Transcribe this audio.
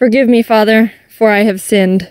Forgive me, Father, for I have sinned.